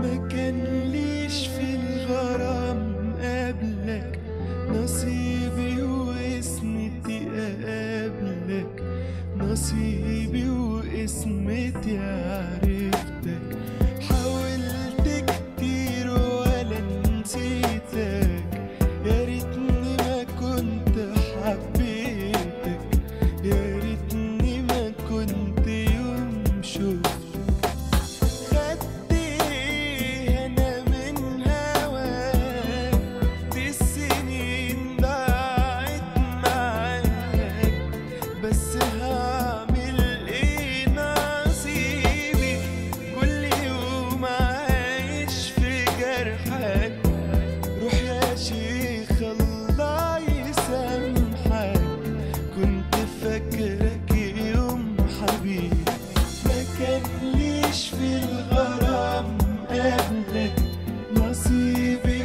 ما في الغرام قبلك. نصيبي واسمتي قابلك عرفتك. حاولت كتير ولا نسيتك. يشفي الغرام قبله نصيبي نصيبي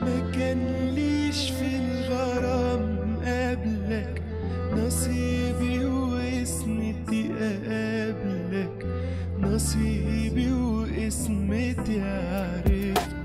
ما ليش في أقابلك نصيبي وقسمتي عرفت.